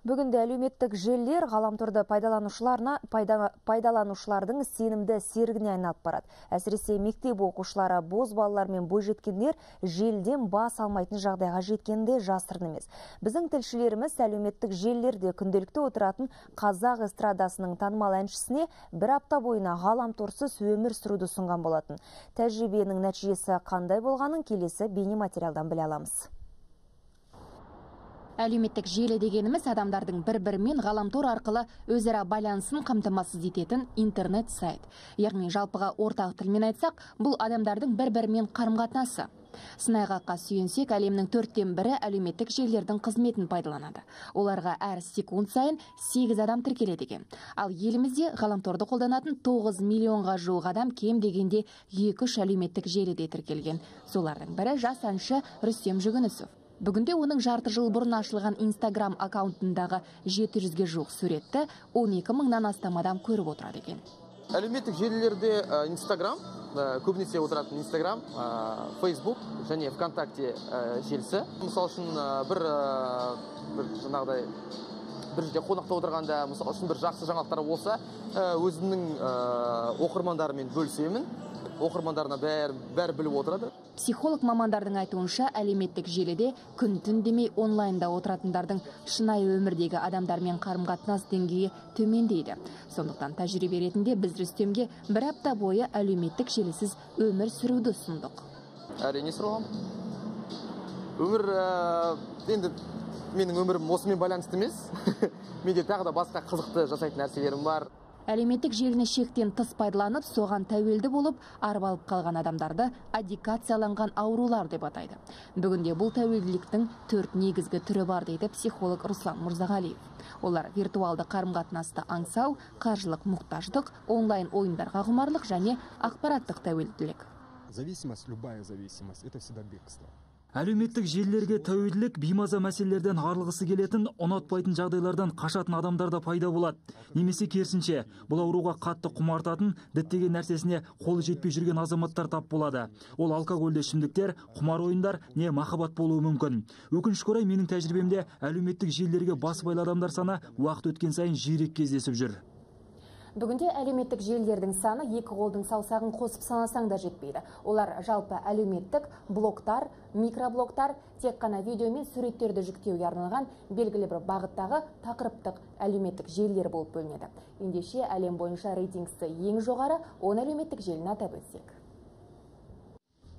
Бүгінде әлеуметтік желілер ғаламторды пайдаланушыларына пайдаланушылардың сенімді серігіне айналып барады. Әсіресе мектеп оқушылары, боз балалар мен бойжеткендер желден бас алмайтын жағдайға жеткенде жасырын емес. Біздің тілшілеріміз әлеуметтік желілерде күнделікті отыратын қазақ эстрадасының танымал әншісіне бір апта бойына ғаламторсыз өмір сүруді ұсынған болатын. Тәжірибенің нәтижесі қандай болғанын келесі бейне материалдан біле аламыз әлеуметтік желі дегеніміз адамдардың бір бірімен ғаламтор арқылы өзара байланысын қамтамасыз ететін интернет сайт. Яғни жалпыға ортақ тілмен айтсақ бұл адамдардың бір бірімен қарым қатынасы сынайғаққа сүйенсек әлемнің төрттен бірі әлеуметтік желілердің қызметін пайдаланады. Оларға әр секунд сайын сегіз адам тіркеледі екен. Ал елімізде ғаламторды қолданатын тоғыз миллионға жуық адам кем дегенде екі үш әлеуметтік желіде тіркелген. Солардың бірі жас әнші рүстем жүгінісов. Бүгінде оның жарты жыл бұрын ашылған инстаграм аккаунтындағы 700-ге жуық суретті 12 мыңнан астам адам көріп отырады екен. Әлеуметтік желілерде инстаграм көбінесе отыратын инстаграм фейсбук және вконтакте желісі. Мысалы үшін бір бір жаңағыдай бір жерде қонақта отырғанда мысалы үшін бір жақсы жаңалықтар болса өзімнің оқырмандарыммен бөлісемін. Оқырмандарына бәрі бәрі біліп отырады. Психолог мамандардың айтуынша әлеуметтік желіде күн түн демей онлайнда отыратындардың шынайы өмірдегі адамдармен қарым қатынас деңгейі төмендейді. Сондықтан тәжірибе ретінде біз рүстемге бір апта бойы әлеуметтік желісіз өмір сүруді ұсындық. Әрине сұрағам өмір енді менің өмірім осымен байланысты емес. Менде тағы да басқа қызықты жасайтын нәрселерім бар. Әлеуметтік желіні шектен тыс пайдаланып соған тәуелді болып арбалып қалған адамдарды аддикацияланған аурулар деп атайды. Бүгінде бұл тәуелділіктің төрт негізгі түрі бар дейді психолог руслан мұрзағалиев олар виртуалды қарым қатынасты аңсау қаржылық мұқтаждық онлайн ойындарға құмарлық және ақпараттық тәуелділік. Зависимость любая зависимость это всегда бегство. Әлеуметтік желілерге тәуелділік беймаза мәселелерден арылғысы келетін ұнатпайтын жағдайлардан қашатын адамдар да пайда болады. Немесе керісінше бұл ауруға қатты құмартатын діттеген нәрсесіне қолы жетпей жүрген азаматтар тап болады. Ол алкогольді ішімдіктер құмар ойындар не махаббат болуы мүмкін. Өкінішке орай менің тәжірибемде әлеуметтік желілерге басып адамдар саны уақыт өткен сайын жиірек кездесіп жүр. Бүгінде әлеуметтік желілердің саны екі қолдың саусағын қосып санасаң да жетпейді. Олар жалпы әлеуметтік блоктар, микроблоктар, тек қана видео мен суреттерді жүктеуге арналған белгілі бір бағыттағы тақырыптық әлеуметтік желілер болып бөлінеді. Ендеше әлем бойынша рейтингісі ең жоғары 10 әлеуметтік желіні атап өтсек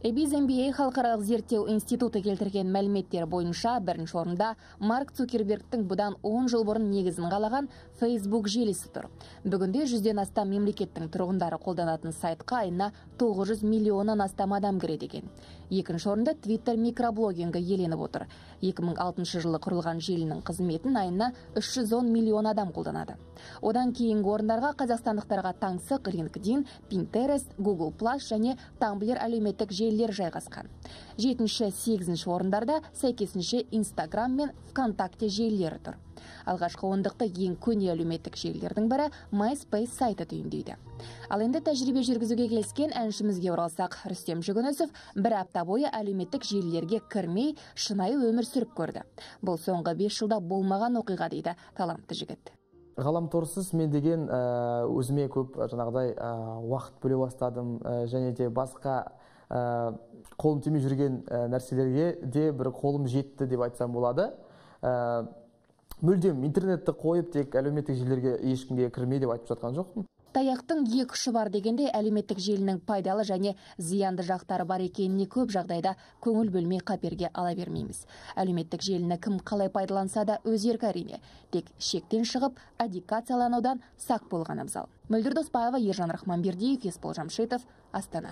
эбиз халықаралық зерттеу институты келтірген мәліметтер бойынша бірінші орында марк цукербергтің бұдан 10 жыл бұрын негізін қалаған фейсбук желісі тұр. Бүгінде жүзден астам мемлекеттің тұрғындары қолданатын сайтқа айына 900 миллионнан астам адам кіреді екен. Екінші орында твиттер микроблогингі еленіп отыр. 2006 жылы құрылған желінің қызметін айына 310 миллион адам қолданады. Одан кейінгі орындарға қазақстандықтарға таңсық LinkedIn, Pinterest, Google Plus және Tumblr әлеуметтік желілер жайғасқан. Жетінші сегізінші орындарда сәйкесінше Instagram мен ВКонтакте желілері тұр. Алғашқы ондықты ең көне әлеуметтік желілердің бірі MySpace сайты түйіндейді. Ал енді тәжірибе жүргізуге келіскен әншімізге оралсақ рүстем жүгінісов бір апта бойы әлеуметтік желілерге кірмей шынайы өмір сүріп көрді. Бұл соңғы бес жылда болмаған оқиға дейді талантты жігіт. Ғаламторсыз мен деген өзіме көп жаңағыдай уақыт бөле бастадым және де басқа қолым тимей жүрген нәрселерге де бір қолым жетті деп айтсам болады. Мүлдем интернетті қойып тек әлеуметтік желілерге ешкімге кірмей деп айтып жатқан жоқпын. Таяқтың екі ұшы бар дегенде әлеуметтік желінің пайдалы және зиянды жақтары бар екеніне көп жағдайда көңіл бөлмей қаперге ала бермейміз. Әлеуметтік желіні кім қалай пайдаланса да өз еркі әрине. Тек шектен шығып аддикацияланудан сақ болған абзал. Мөлдір доспаева ержан рахманбердиев есбол жамшитов астана.